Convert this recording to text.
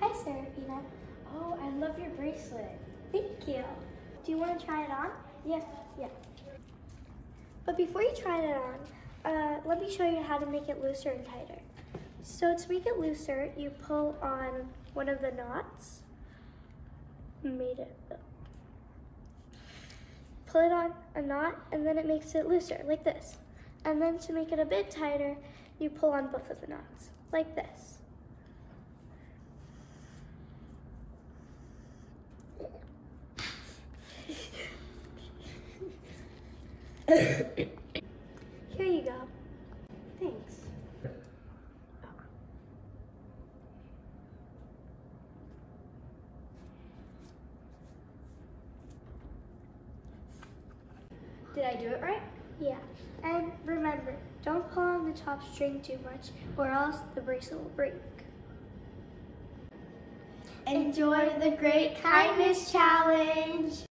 Hi, Serafina. Oh, I love your bracelet. Thank you. Do you want to try it on? Yeah, yeah. But before you try it on, uh, let me show you how to make it looser and tighter. So to make it looser, you pull on one of the knots. Made it. Pull it on a knot, and then it makes it looser, like this. And then to make it a bit tighter, you pull on both of the knots, like this. Here you go. Thanks. Did I do it right? Yeah. And remember, don't pull on the top string too much or else the bracelet will break. Enjoy the Great Kindness Challenge!